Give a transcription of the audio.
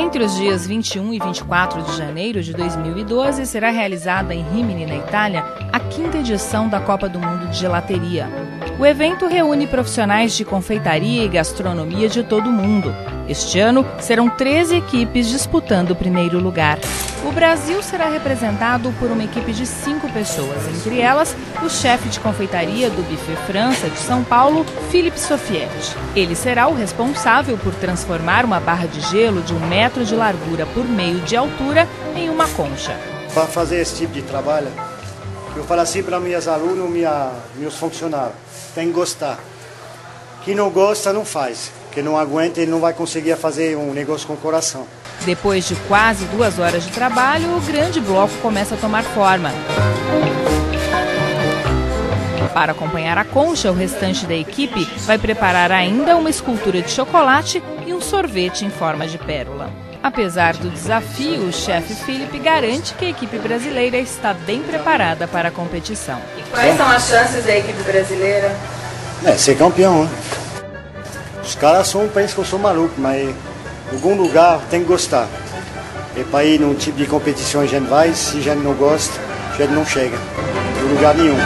Entre os dias 21 e 24 de janeiro de 2012, será realizada em Rimini, na Itália, a quinta edição da Copa do Mundo de Gelateria. O evento reúne profissionais de confeitaria e gastronomia de todo o mundo. Este ano, serão 13 equipes disputando o primeiro lugar. O Brasil será representado por uma equipe de cinco pessoas, entre elas o chefe de confeitaria do Buffet França de São Paulo, Philippe Sofietti. Ele será o responsável por transformar uma barra de gelo de um metro de largura por meio de altura em uma concha. Para fazer esse tipo de trabalho, eu falo assim para minhas alunos, minha, meus funcionários, tem que gostar. Quem não gosta, não faz. Quem não aguenta, ele não vai conseguir fazer um negócio com o coração. Depois de quase duas horas de trabalho, o grande bloco começa a tomar forma. Para acompanhar a concha, o restante da equipe vai preparar ainda uma escultura de chocolate e um sorvete em forma de pérola. Apesar do desafio, o chefe Felipe garante que a equipe brasileira está bem preparada para a competição. E quais são as chances da equipe brasileira? É, ser campeão, né? Os caras são, pensam que eu sou maluco, mas em algum lugar tem que gostar. E para ir num tipo de competição a gente vai, se a gente não gosta, a gente não chega em lugar nenhum.